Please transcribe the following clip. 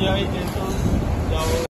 り合いでと、